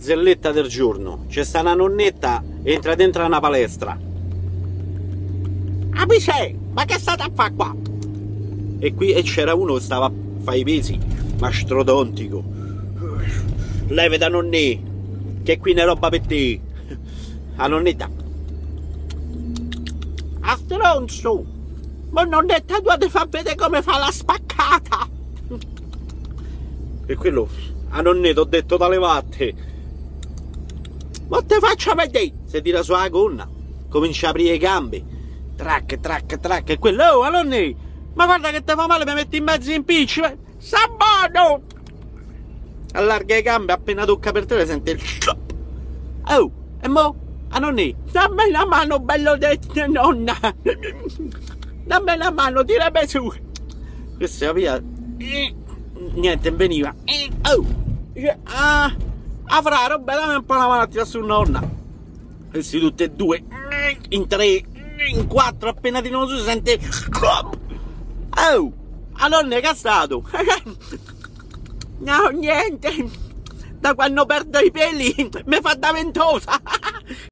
barzelletta del giorno. C'è sta una nonnetta, entra dentro una palestra. Amici, ma che state a fare qua? E qui e c'era uno che stava a fare i pesi, mastrodontico. Leve da nonni, che qui ne roba per te. A nonnetta. A stronzo! Ma nonnetta tu ti fa vedere come fa la spaccata! E quello, a nonnetta ho detto dalle vatte. Ma te faccio vedere! Si tira sulla gonna, comincia a aprire le gambe. Trac, trac, trac, e quello, oh, a nonni! Ma guarda che te fa male, mi metti in mezzo in picci! Sa buono! Allarga le gambe, appena tocca per te, sente il shop. Oh, e mo? A nonni, dammi la mano, bello detto, nonna! Dammi la mano, tirami su! Questo capita? Niente, veniva. Oh! Ah! Avrà, roba, un po' la mano a tirare su nonna! Questi tutti e due, in tre, in quattro, appena tirano su, sente... Oh! A nonna è stato? No, niente! Da quando perdo i peli mi fa da ventosa!